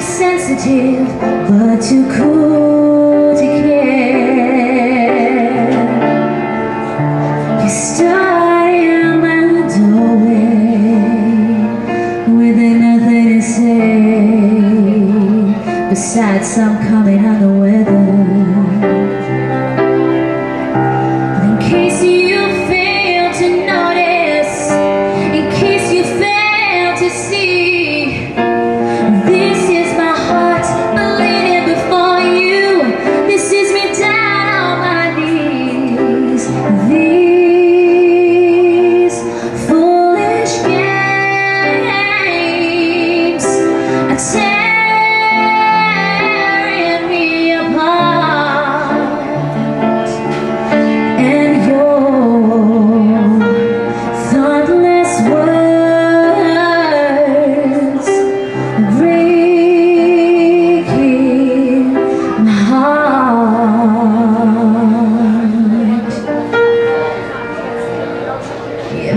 Sensitive, but too cool to care. You stood in my doorway with nothing to say besides some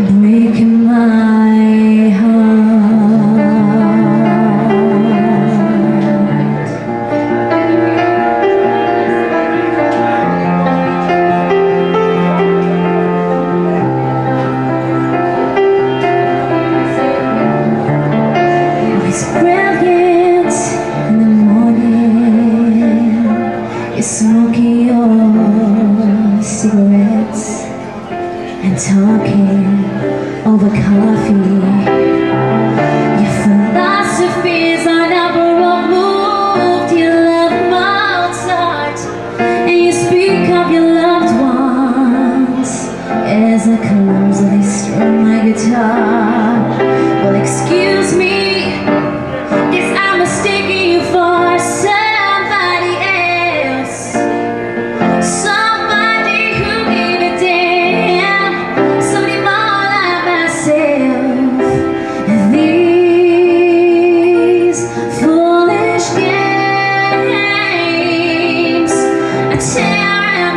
breaking my heart. It's brilliant in the morning. You're smoking your cigarettes and talking all the coffee Your philosophies I never removed You love Mozart And you speak of your loved ones. As I clumsily strum my guitar.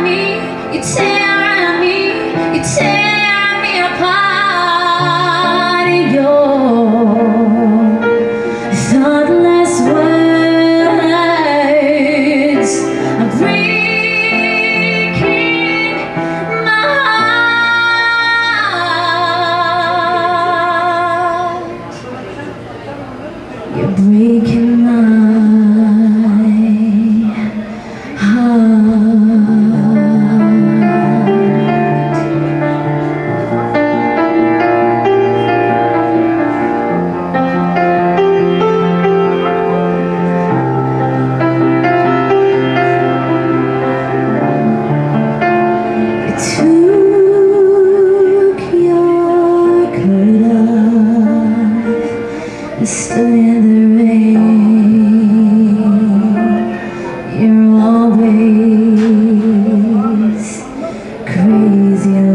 me, you tear at me, you tear me apart. I in the rain eh? You're always crazy